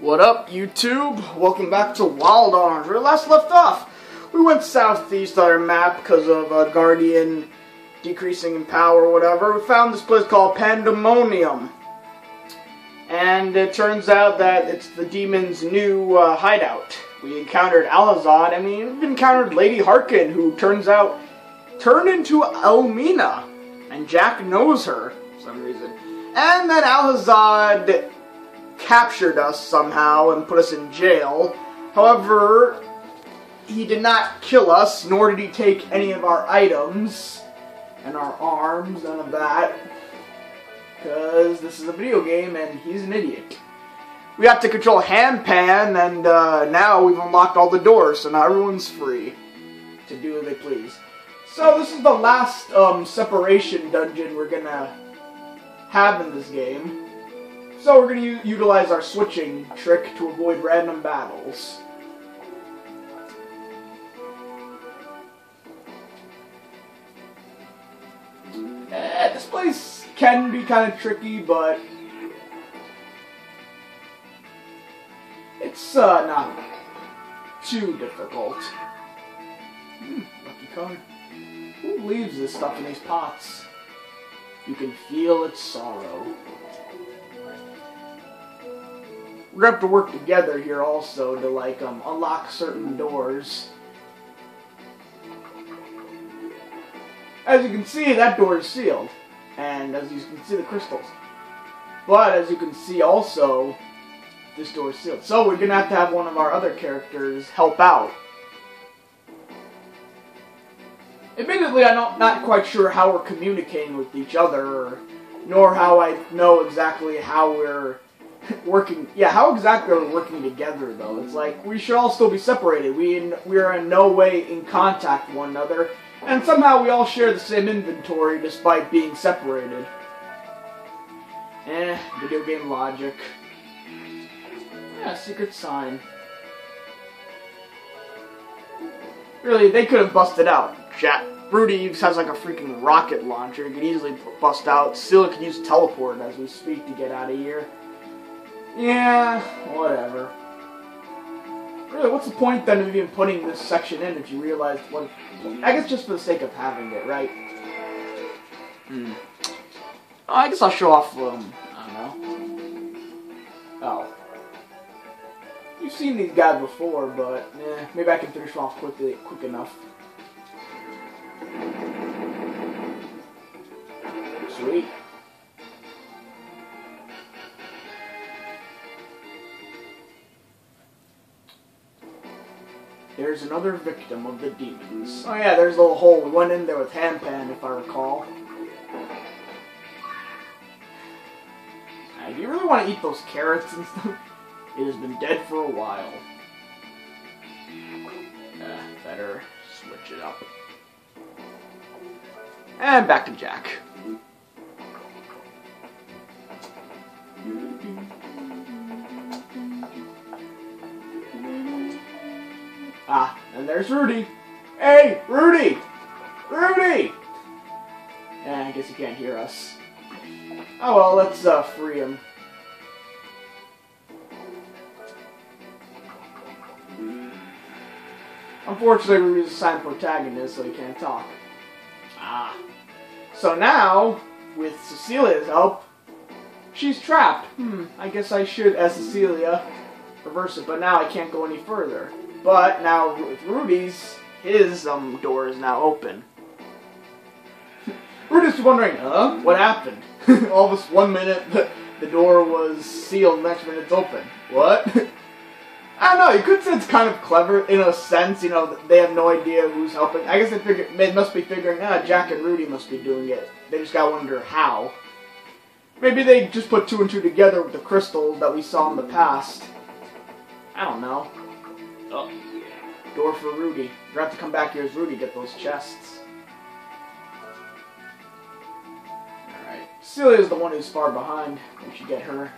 What up, YouTube? Welcome back to Wild Arms. Where last left off, we went southeast on our map because of uh, Guardian decreasing in power or whatever. We found this place called Pandemonium. And it turns out that it's the demon's new uh, hideout. We encountered Alhazad, and we encountered Lady Harken, who turns out turned into Elmina. And Jack knows her for some reason. And then Alhazad captured us somehow and put us in jail. However, he did not kill us, nor did he take any of our items and our arms, none of that. Because this is a video game and he's an idiot. We have to control Hanpan, and uh, now we've unlocked all the doors, so now everyone's free to do as they please. So this is the last um, separation dungeon we're gonna have in this game. So we're going to utilize our switching trick to avoid random battles. Eh, this place can be kind of tricky, but it's uh, not too difficult. Hmm, lucky card. Who leaves this stuff in these pots? You can feel its sorrow. We're gonna have to work together here also to like um, unlock certain doors. As you can see, that door is sealed, and as you can see, the crystals. But as you can see, also this door is sealed. So we're gonna have to have one of our other characters help out. Admittedly, I'm not, not quite sure how we're communicating with each other, nor how I know exactly how we're working. Yeah, how exactly are we working together though? It's like we should all still be separated. We in, we are in no way in contact with one another, and somehow we all share the same inventory despite being separated. Eh, video game logic. Yeah, secret sign. Really, they could have busted out. Jack. Rudy has like a freaking rocket launcher. He could easily bust out. Still could use teleport as we speak to get out of here. Yeah, whatever. Really, what's the point then of even putting this section in if you realize what... I guess just for the sake of having it, right? Hmm. I guess I'll show off, um, I don't know. Oh. You've seen these guys before, but, eh, maybe I can finish off quickly, quick enough. Sweet. There's another victim of the demons. Oh yeah, there's a little hole. We went in there with Hanpan, if I recall. do you really want to eat those carrots and stuff? It has been dead for a while. Uh, better switch it up. And back to Jack. And there's Rudy. Hey, Rudy! Rudy! Yeah, I guess he can't hear us. Oh well, let's uh, free him. Unfortunately, Rudy's a silent protagonist, so he can't talk. Ah. So now, with Cecilia's help, she's trapped. Hmm, I guess I should, as Cecilia, reverse it, but now I can't go any further. But now with Rudy's, his um, door is now open. Rudy's wondering, huh? What happened? All of a one minute the, the door was sealed, next minute it's open. What? I don't know. You could say it's kind of clever in a sense. You know, they have no idea who's helping. I guess they figure they must be figuring. Ah, Jack and Rudy must be doing it. They just gotta wonder how. Maybe they just put two and two together with the crystals that we saw in the past. I don't know. Oh. Door for Rudy. You're have to come back here as Rudy get those chests. Alright. Celia's the one who's far behind. We should get her.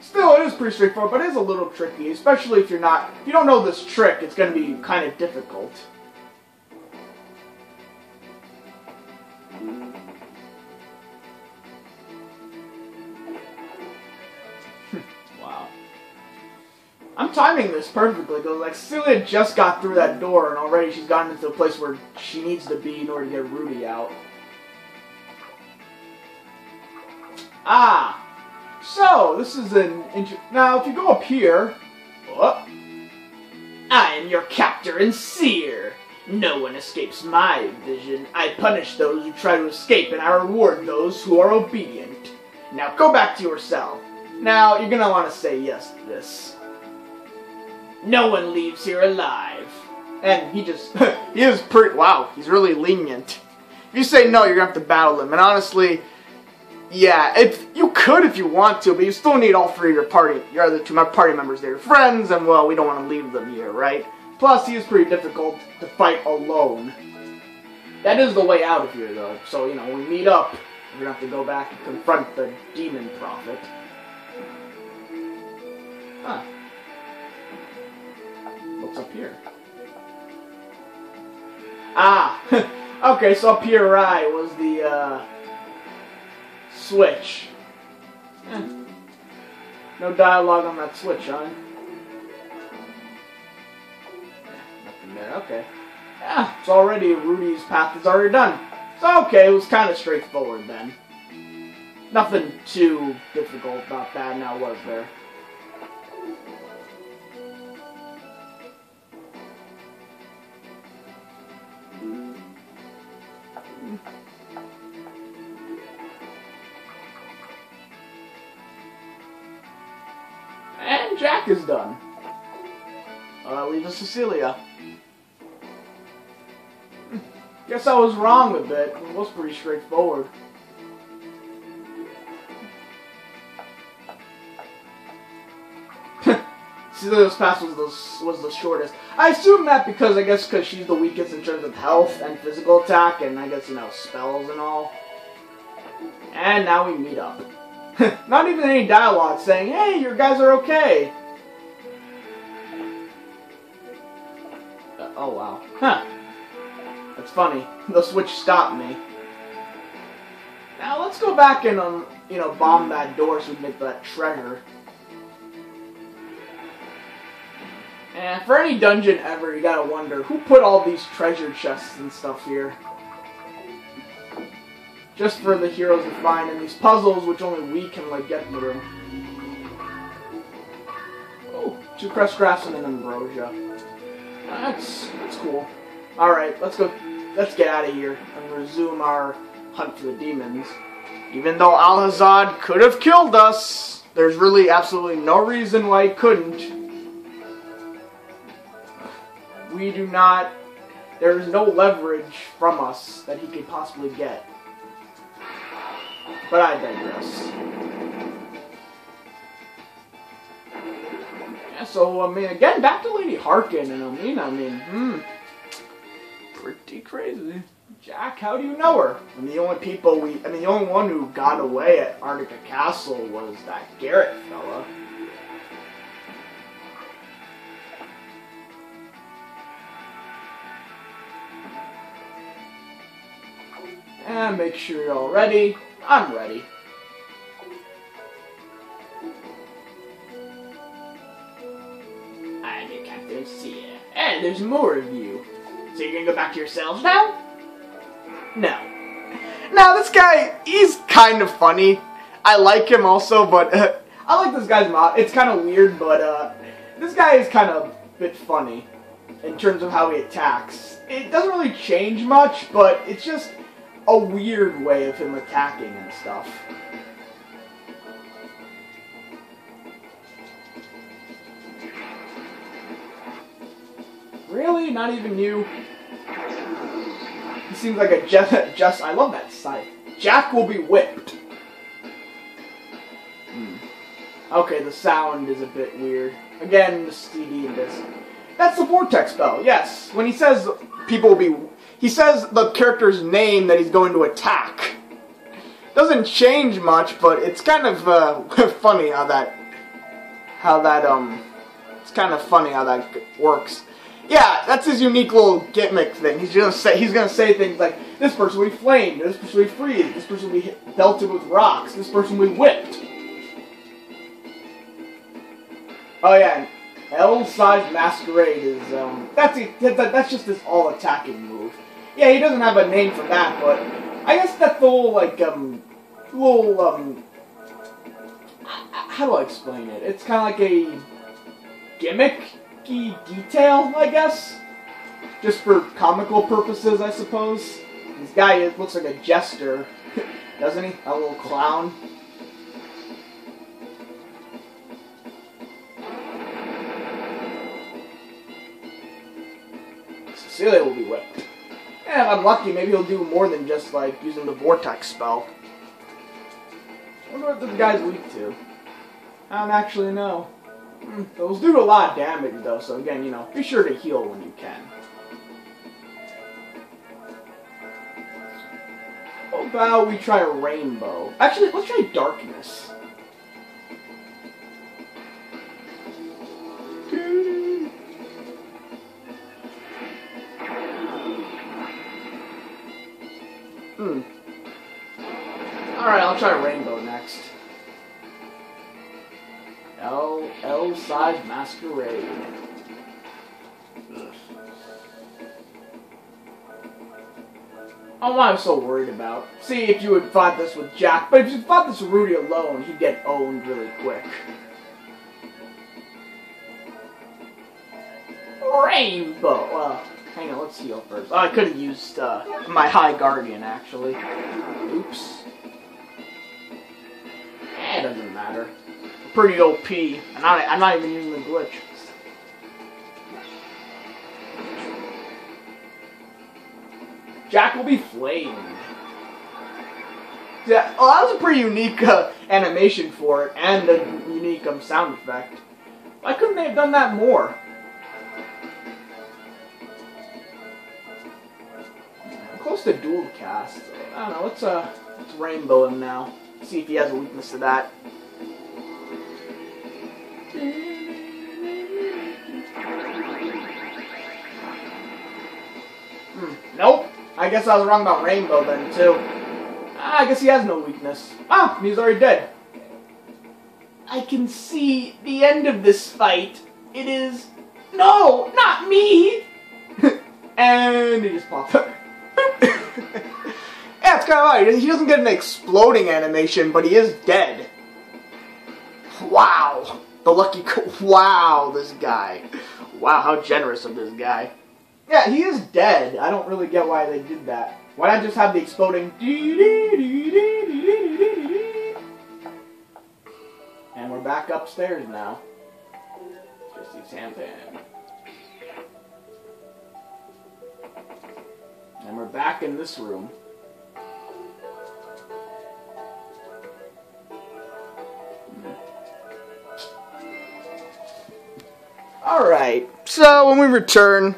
Still, it is pretty straightforward, but it is a little tricky, especially if you're not... If you don't know this trick, it's going to be kind of difficult. Timing this perfectly because like Celia just got through that door and already she's gotten into a place where she needs to be in order to get Rudy out. Ah, so this is an inter- now if you go up here, oh, I am your captor and seer. No one escapes my vision. I punish those who try to escape, and I reward those who are obedient. Now go back to yourself. Now you're gonna want to say yes to this. No one leaves here alive. And he just, he is pretty, wow, he's really lenient. If you say no, you're gonna have to battle him. And honestly, yeah, if you could if you want to, but you still need all three of your party, your other two my party members. They're your friends, and well, we don't want to leave them here, right? Plus, he is pretty difficult to fight alone. That is the way out of here, though. So, you know, when we meet up, we're gonna have to go back and confront the demon prophet. Huh. What's up here? Ah! okay, so up here, right, was the, uh, switch. Eh. No dialogue on that switch, huh? Nothing there, okay. Yeah, it's already, Rudy's path is already done. So, okay, it was kind of straightforward then. Nothing too difficult about that now, was there? And Jack is done. Uh, leave us Cecilia. Guess I was wrong a bit. It was pretty straightforward. Cecilia's pass was the, was the shortest. I assume that because, I guess, because she's the weakest in terms of health and physical attack, and I guess, you know, spells and all. And now we meet up. Not even any dialogue saying, hey, your guys are okay. Uh, oh, wow. Huh. That's funny. The switch stopped me. Now let's go back and, um, you know, bomb that door so we get that treasure. And for any dungeon ever, you gotta wonder, who put all these treasure chests and stuff here? Just for the heroes to find, and these puzzles which only we can, like, get through. Oh, two crest graphs and an ambrosia. That's, that's cool. Alright, let's go, let's get out of here and resume our hunt for the demons. Even though Alhazad could have killed us, there's really absolutely no reason why he couldn't. We do not, there is no leverage from us that he could possibly get. But I digress. Yeah, so, I mean, again, back to Lady Harken and Amina, I mean, hmm, pretty crazy. Jack, how do you know her? And the only people we, I mean, the only one who got away at Arnica Castle was that Garrett fella. And make sure you're all ready. I'm ready. I'm your Captain Seer. And there's more of you. So you're gonna go back to your cells now? No. Now this guy, he's kind of funny. I like him also, but uh, I like this guy's mod. It's kind of weird, but uh, this guy is kind of a bit funny in terms of how he attacks. It doesn't really change much, but it's just a weird way of him attacking and stuff. Really? Not even you? He seems like a just, just I love that sight. Jack will be whipped. Hmm. Okay, the sound is a bit weird. Again, the CD and this. That's the vortex Bell, yes. When he says people will be he says the character's name that he's going to attack. Doesn't change much, but it's kind of uh, funny how that, how that um, it's kind of funny how that works. Yeah, that's his unique little gimmick thing. He's gonna say he's gonna say things like this person will be flamed, this person will be freed, this person will be belted with rocks, this person will be whipped. Oh yeah, L-size masquerade is um that's that's just his all attacking move. Yeah, he doesn't have a name for that, but I guess that's the little like um little um how do I explain it? It's kind of like a gimmicky detail, I guess, just for comical purposes, I suppose. This guy looks like a jester, doesn't he? A little clown. Cecilia will be whipped. And if I'm lucky, maybe he'll do more than just like using the vortex spell. I wonder what this guy's weak to. I don't actually know. Mm, those do a lot of damage though, so again, you know, be sure to heal when you can. How about we try rainbow? Actually, let's try darkness. Hmm. Alright, I'll try rainbow next. L L size masquerade. Oh, I'm so worried about. See if you had fought this with Jack, but if you fought this with Rudy alone, he'd get owned really quick. Rainbow. On, let's heal first. I could have used uh, my High Guardian actually. Oops. It doesn't matter. Pretty OP. I'm not, I'm not even using the glitch. Jack will be flamed. Yeah, oh, that was a pretty unique uh, animation for it, and a unique um, sound effect. Why couldn't they have done that more? To dual cast. I don't know. Let's uh, let's rainbow him now. See if he has a weakness to that. Hmm. Nope. I guess I was wrong about Rainbow then, too. Ah, I guess he has no weakness. Ah, he's already dead. I can see the end of this fight. It is... No, not me! and he just popped up. Yeah, it's kind of odd. He doesn't get an exploding animation, but he is dead. Wow. The lucky... Wow, this guy. Wow, how generous of this guy. Yeah, he is dead. I don't really get why they did that. Why not just have the exploding... And we're back upstairs now. Jesse's Sampan. Back in this room. Alright, so when we return,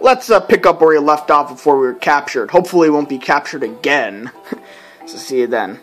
let's uh, pick up where we left off before we were captured. Hopefully we won't be captured again. so see you then.